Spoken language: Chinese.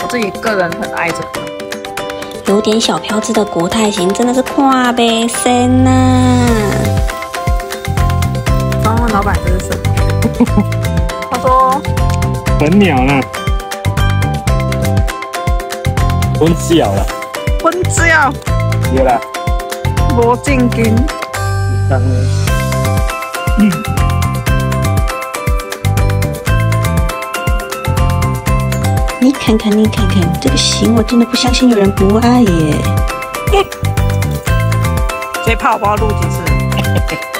我自己个人很爱这个。有点小飘子的国泰型真的是跨杯身呐！刚问老板这是什么？他说很鸟呢，昏鸟了，昏鸟有啦，无正经。你看看，你看看，这个型我真的不相信有人不爱耶！这怕我不知道录几次。